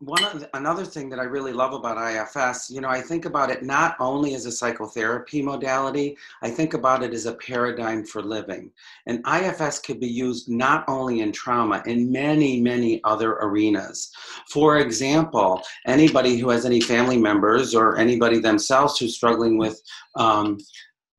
one the, another thing that I really love about IFS, you know, I think about it not only as a psychotherapy modality, I think about it as a paradigm for living. And IFS could be used not only in trauma, in many, many other arenas. For example, anybody who has any family members or anybody themselves who's struggling with um,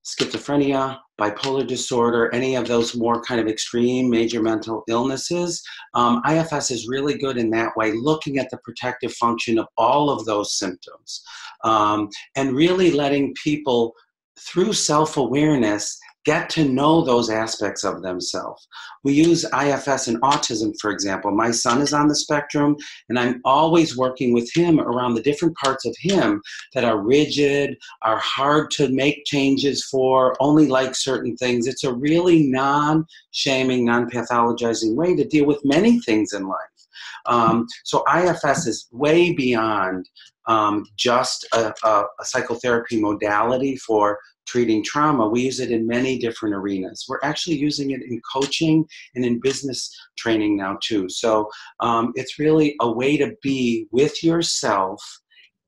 schizophrenia, bipolar disorder, any of those more kind of extreme major mental illnesses, um, IFS is really good in that way, looking at the protective function of all of those symptoms um, and really letting people through self awareness get to know those aspects of themselves. We use IFS in autism, for example. My son is on the spectrum, and I'm always working with him around the different parts of him that are rigid, are hard to make changes for, only like certain things. It's a really non shaming, non pathologizing way to deal with many things in life. Um, so IFS is way beyond um, just a, a, a, psychotherapy modality for treating trauma. We use it in many different arenas. We're actually using it in coaching and in business training now too. So um, it's really a way to be with yourself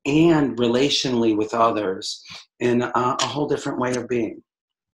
and relationally with others in a, a whole different way of being.